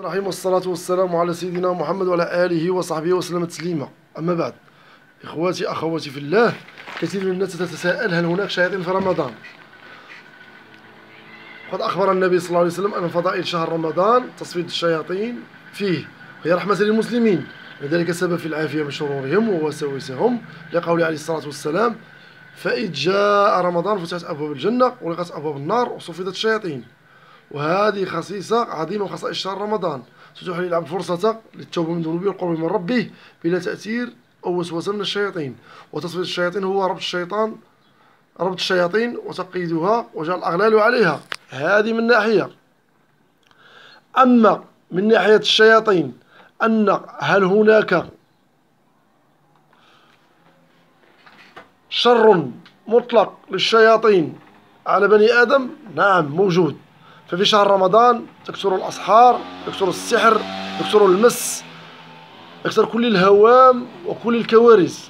الرحيم والصلاة والسلام على سيدنا محمد وعلى آله وصحبه وسلم تسليما. أما بعد إخواتي أخواتي في الله كثير من الناس تتساءل هل هناك شياطين في رمضان؟ قد أخبر النبي صلى الله عليه وسلم أن فضائل شهر رمضان تصفيد الشياطين فيه هي رحمة للمسلمين. لذلك سبب في العافية من شرورهم ووساوسهم لقول عليه الصلاة والسلام فإذ جاء رمضان فتحت أبواب الجنة وغلقت أبواب النار وصفدت الشياطين. وهذه خصيصة عظيمة من خصائص شهر رمضان تتيح للعبد فرصة للتوبة من ذنوبه والقرب من ربه بلا تأثير أو وسوسة من الشياطين. وتصفية الشياطين هو ربط الشيطان ربط الشياطين وتقييدها وجعل الأغلال عليها. هذه من ناحية. أما من ناحية الشياطين أن هل هناك شر مطلق للشياطين على بني آدم؟ نعم موجود. ففي شهر رمضان تكثر الأسحار يكثر السحر يكثر المس يكثر كل الهوام وكل الكوارث.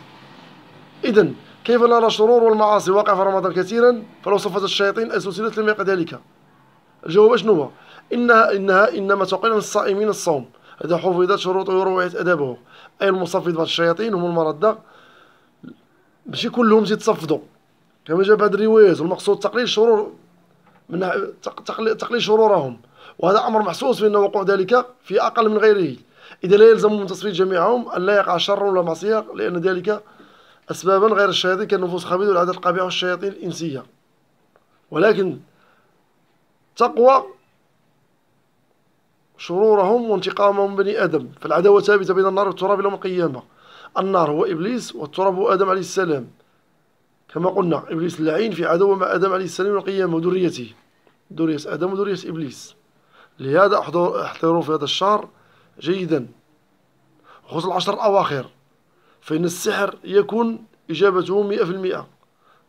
إذا كيف نرى الشرور والمعاصي واقع في رمضان كثيرا؟ فلو صفت الشياطين أي سلسلة لم يقع ذلك. الجواب شنو هو؟ إنها إنها إنما تقل الصائمين الصوم. إذا حفظت شروطه وروعت أدابه أي المصفد الشياطين هم المردة ماشي كلهم تيتصفدوا كما جاء بعض الروايات والمقصود تقليل الشرور من تقليل شرورهم. وهذا أمر محسوس بأن وقوع ذلك في أقل من غيره. إذا لا يلزم من تصفية جميعهم أن لا يقع شر ولا معصية لأن ذلك أسبابا غير الشياطين كالنفوس الخبيثة والعادات القبيحة والشياطين الإنسية. ولكن تقوى شرورهم وانتقامهم بني آدم. فالعداوة ثابتة بين النار والتراب يوم القيامة. النار هو إبليس والتراب هو آدم عليه السلام. كما قلنا إبليس اللعين في عدو مع آدم عليه السلام والقيامة وذريته. ذرية آدم وذرية إبليس. لهذا أحضروا في هذا الشهر جيدا. خصوصا العشر الأواخر. فإن السحر يكون إجابته مئة في المئة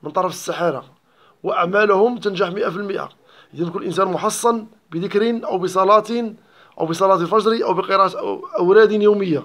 من طرف السحرة وأعمالهم تنجح مئة في المئة. إذا كل إنسان محصن بذكر أو بصلاة أو بصلاة الفجر أو بقراءة أوراد يومية.